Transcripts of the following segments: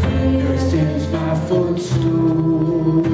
Christ is my footstool.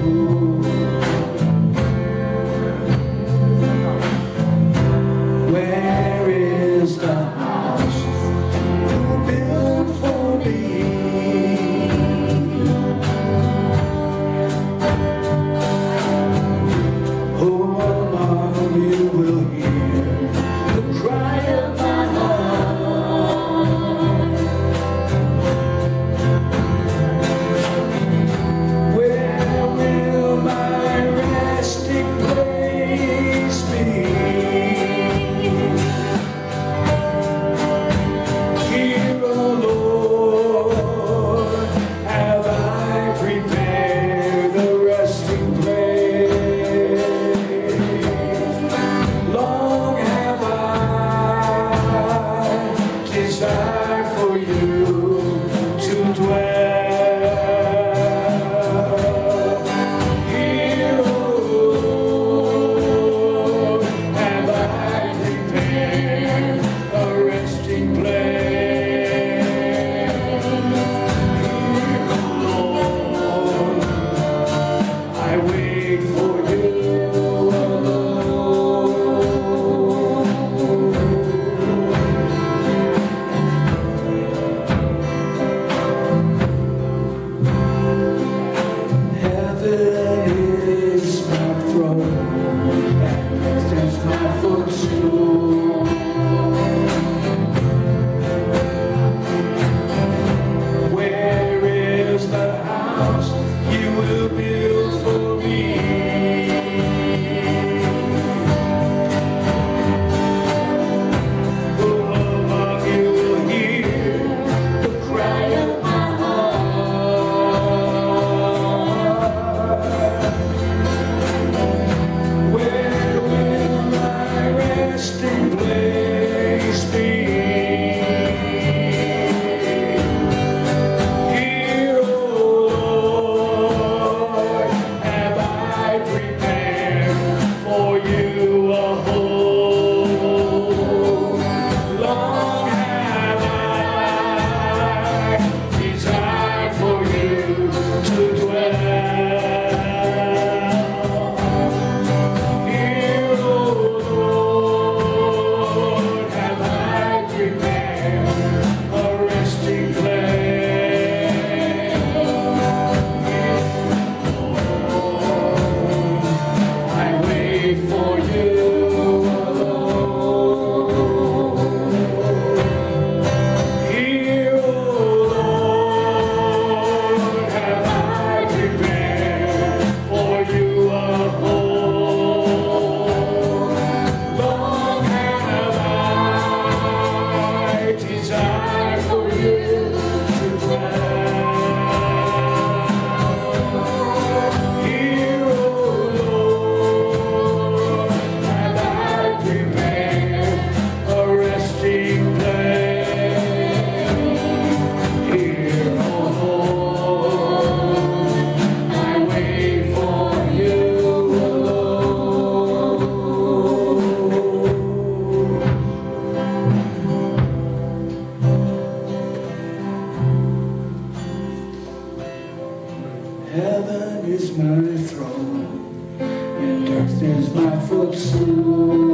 Is my footstool.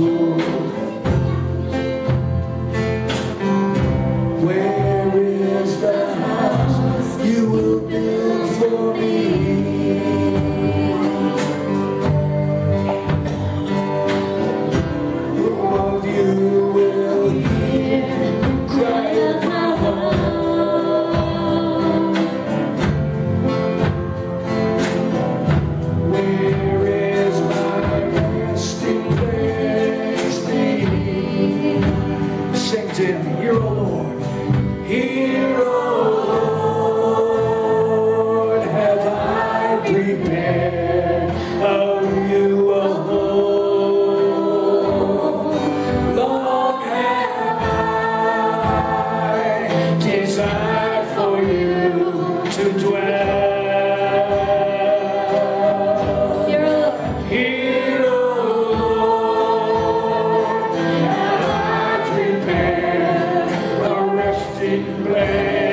Where Bless